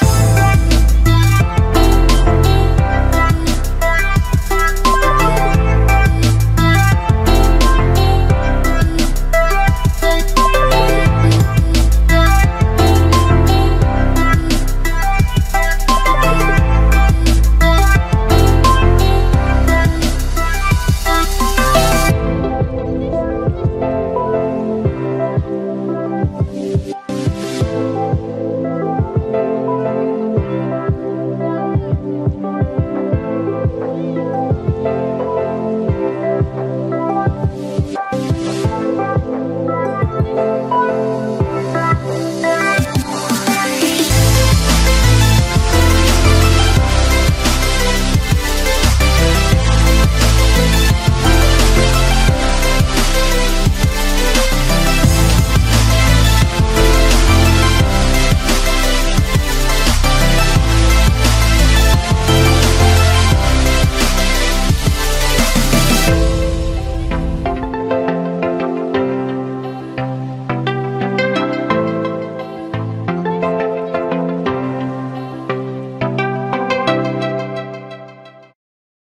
Bye.